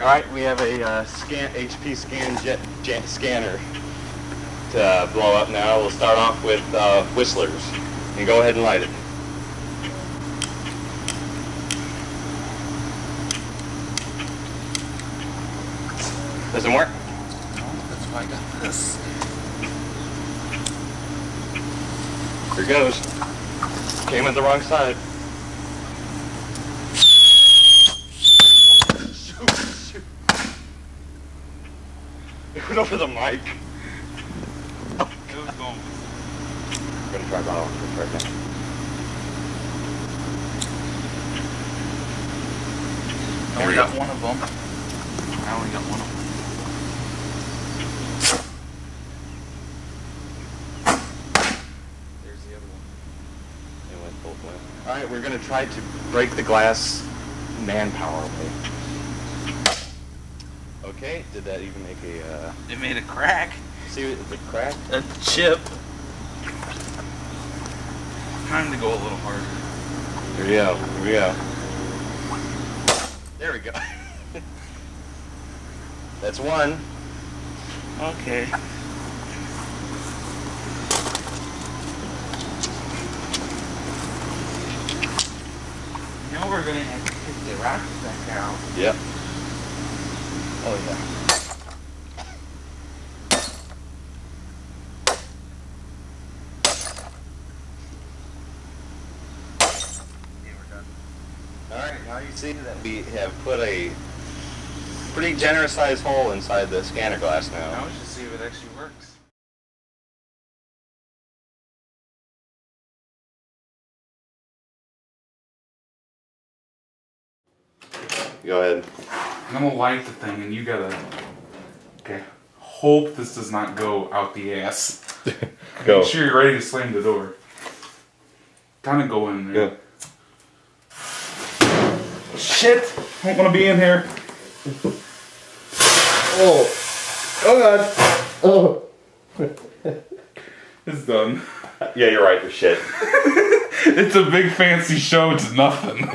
All right, we have a uh, scan HP ScanJet, jet scanner to uh, blow up now. We'll start off with uh, whistlers. And go ahead and light it. Doesn't work? That's why I got this. Here goes. Came at the wrong side. It went over the mic. It was going. I'm gonna try bottle right now. I only got one of them. I only got one of them. There's the other one. It went both ways. All right, we're gonna try to break the glass manpower way. Okay, did that even make a, uh, It made a crack. see the crack? A chip. Time to go a little harder. Here we go, here we go. There we go. That's one. Okay. Now we're gonna have to take the rocks back out. Yep. Oh yeah. Okay, we're done. All right, now you see that we have put a pretty generous sized hole inside the scanner glass Now now. we should see if it actually works. Go ahead. I'm gonna light the thing and you gotta. Okay. Hope this does not go out the ass. Go. Make sure you're ready to slam the door. Kind of go in there. Go. Shit! I don't want to be in here. Oh. Oh god. Oh. It's done. Yeah, you're right. You're shit. It's a big fancy show It's nothing.